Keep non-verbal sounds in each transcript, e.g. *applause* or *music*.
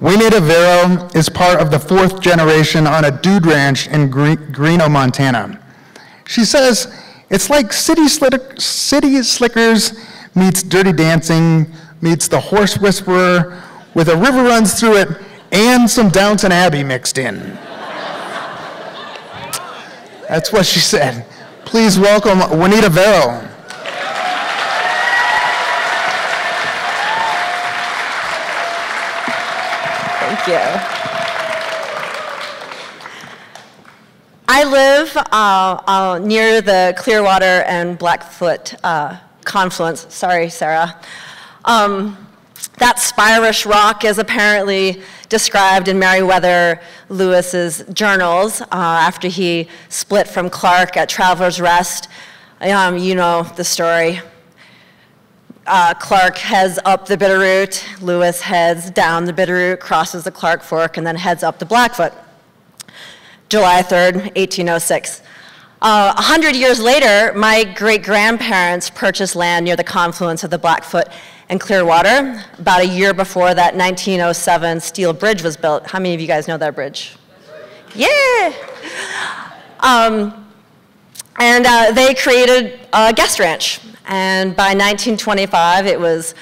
Juanita Vero is part of the fourth generation on a dude ranch in Greenough, Montana. She says, it's like City, City Slickers meets Dirty Dancing, meets The Horse Whisperer, with a river runs through it and some Downton Abbey mixed in. That's what she said. Please welcome Juanita Vero. You. I live uh, uh, near the Clearwater and Blackfoot uh, confluence. Sorry, Sarah. Um, that spirish rock is apparently described in Meriwether Lewis's journals uh, after he split from Clark at Traveler's Rest. Um, you know the story. Uh, Clark heads up the Bitterroot, Lewis heads down the Bitterroot, crosses the Clark Fork, and then heads up the Blackfoot. July 3rd, 1806. Uh, a hundred years later, my great-grandparents purchased land near the confluence of the Blackfoot and Clearwater. About a year before that 1907 steel bridge was built. How many of you guys know that bridge? Yeah! Um, and uh, they created a guest ranch. And by 1925, it was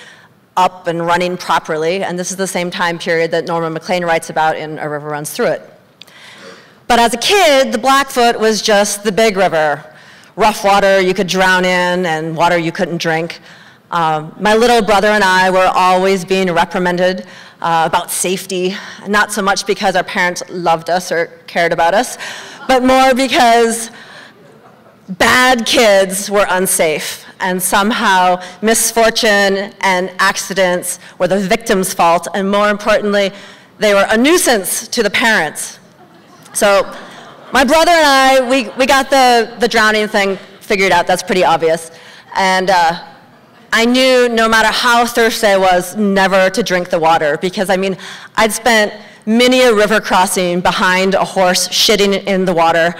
up and running properly. And this is the same time period that Norman Maclean writes about in A River Runs Through It. But as a kid, the Blackfoot was just the big river. Rough water you could drown in and water you couldn't drink. Um, my little brother and I were always being reprimanded uh, about safety, not so much because our parents loved us or cared about us, but more because bad kids were unsafe and somehow misfortune and accidents were the victim's fault and more importantly, they were a nuisance to the parents. So my brother and I, we, we got the, the drowning thing figured out. That's pretty obvious. And uh, I knew no matter how thirsty I was, never to drink the water because, I mean, I'd spent many a river crossing behind a horse shitting in the water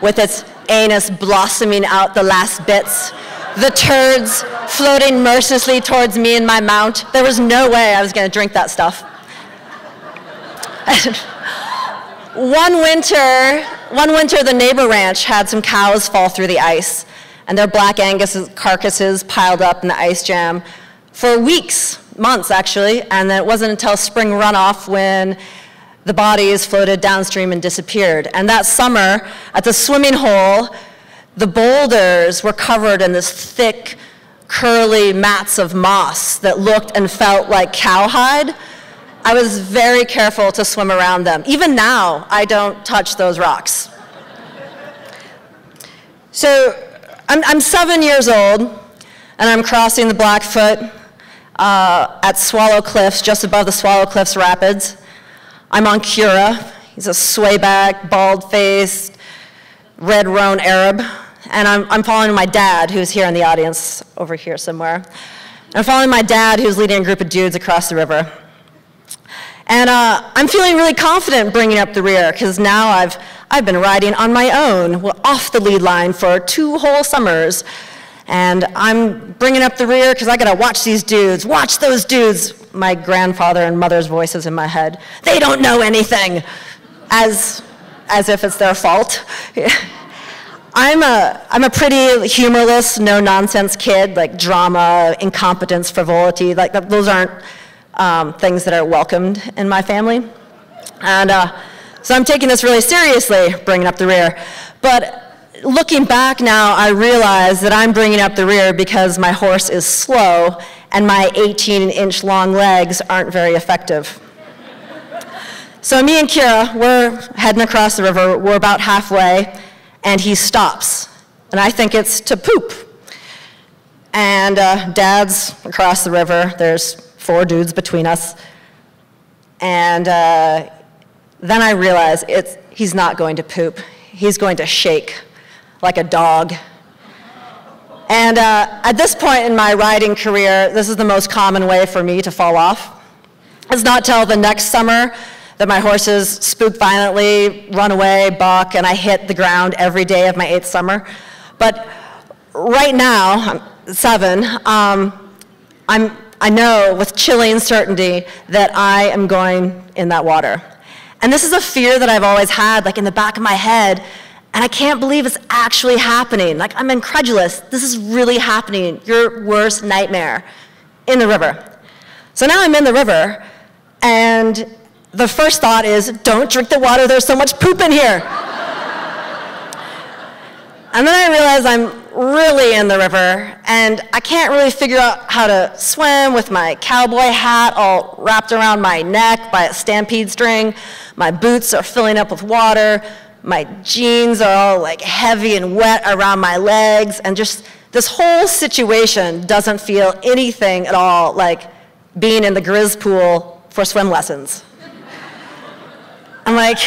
with its anus blossoming out the last bits, the turds floating mercilessly towards me and my mount. There was no way I was going to drink that stuff. *laughs* One winter, one winter, the neighbor ranch had some cows fall through the ice, and their black Angus carcasses piled up in the ice jam for weeks, months actually, and then it wasn't until spring runoff when the bodies floated downstream and disappeared. And that summer, at the swimming hole, the boulders were covered in this thick, curly mats of moss that looked and felt like cowhide. I was very careful to swim around them. Even now, I don't touch those rocks. So I'm, I'm seven years old, and I'm crossing the Blackfoot uh, at Swallow Cliffs, just above the Swallow Cliffs Rapids. I'm on Kura. He's a swayback, bald-faced, red roan Arab. And I'm, I'm following my dad, who's here in the audience, over here somewhere. I'm following my dad, who's leading a group of dudes across the river. And uh, I'm feeling really confident bringing up the rear because now I've, I've been riding on my own off the lead line for two whole summers. And I'm bringing up the rear because I got to watch these dudes. Watch those dudes. My grandfather and mother's voices in my head. They don't know anything. As, as if it's their fault. *laughs* I'm a, I'm a pretty humorless, no-nonsense kid, like drama, incompetence, frivolity. Like those aren't um, things that are welcomed in my family. And uh, so I'm taking this really seriously, bringing up the rear. But looking back now, I realize that I'm bringing up the rear because my horse is slow and my 18-inch long legs aren't very effective. So me and Kira, we're heading across the river. We're about halfway, and he stops. And I think it's to poop. And uh, Dad's across the river. There's four dudes between us. And uh, then I realize it's, he's not going to poop. He's going to shake like a dog. And uh, at this point in my riding career, this is the most common way for me to fall off. It's not till the next summer that my horses spook violently, run away, buck, and I hit the ground every day of my eighth summer. But right now, I'm seven, um, I'm I know with chilling certainty that I am going in that water. And this is a fear that I've always had, like in the back of my head, and I can't believe it's actually happening. Like, I'm incredulous. This is really happening. Your worst nightmare in the river. So now I'm in the river, and the first thought is don't drink the water, there's so much poop in here. and then I realize I'm really in the river, and I can't really figure out how to swim with my cowboy hat all wrapped around my neck by a stampede string. My boots are filling up with water my jeans are all like heavy and wet around my legs, and just this whole situation doesn't feel anything at all like being in the Grizz pool for swim lessons. I'm like,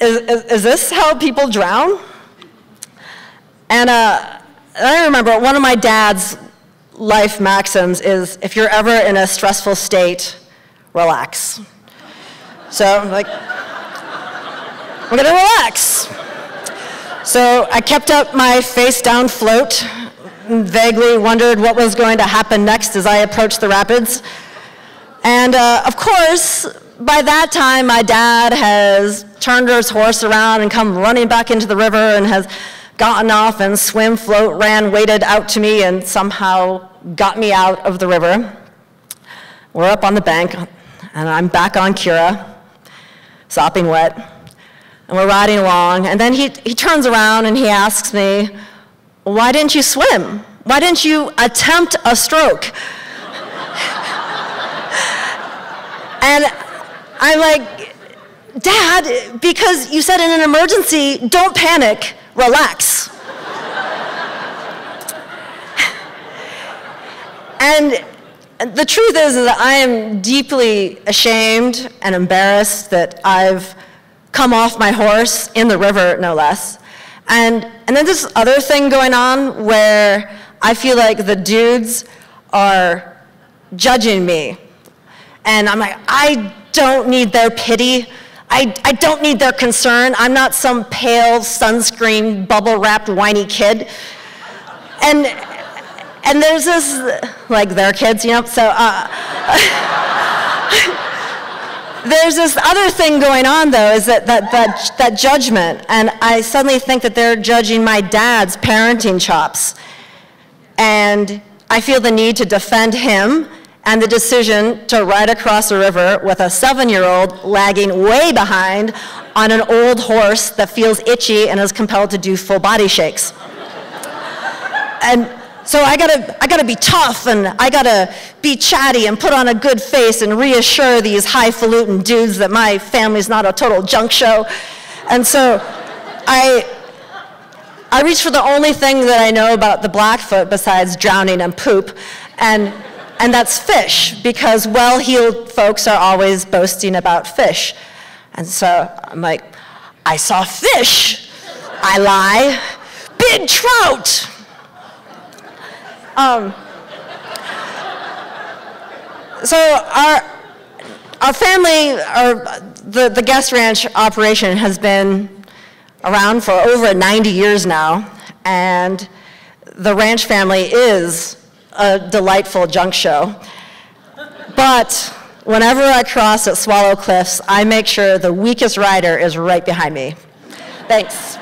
is, is, is, this how people drown? And uh, I remember one of my dad's life maxims is if you're ever in a stressful state, relax. So, I'm like, I'm gonna relax. So I kept up my face down float, vaguely wondered what was going to happen next as I approached the rapids. And uh, of course, by that time, my dad has turned his horse around and come running back into the river and has gotten off and swim, float, ran, waded out to me and somehow got me out of the river. We're up on the bank, and I'm back on Kira, sopping wet and we're riding along, and then he, he turns around and he asks me, why didn't you swim? Why didn't you attempt a stroke? and I'm like, Dad, because you said in an emergency, don't panic, relax. and the truth is that I am deeply ashamed and embarrassed that I've come off my horse in the river, no less. And, and then this other thing going on where I feel like the dudes are judging me. And I'm like, I don't need their pity. I, I don't need their concern. I'm not some pale, sunscreen, bubble wrapped, whiny kid. And, and there's this, like, their kids, you know? So, uh, *laughs* there's this other thing going on though is that, that, that, that judgment and i suddenly think that they're judging my dad's parenting chops and i feel the need to defend him and the decision to ride across a river with a seven-year-old lagging way behind on an old horse that feels itchy and is compelled to do full body shakes and so I gotta, I gotta be tough and I gotta be chatty and put on a good face and reassure these highfalutin dudes that my family's not a total junk show. And so I, I reach for the only thing that I know about the Blackfoot besides drowning and poop, and, and that's fish, because well-heeled folks are always boasting about fish. And so I'm like, I saw fish. I lie. Big trout. Um, so our, our family, our, the, the guest ranch operation has been around for over 90 years now, and the ranch family is a delightful junk show. But whenever I cross at Swallow Cliffs, I make sure the weakest rider is right behind me. Thanks.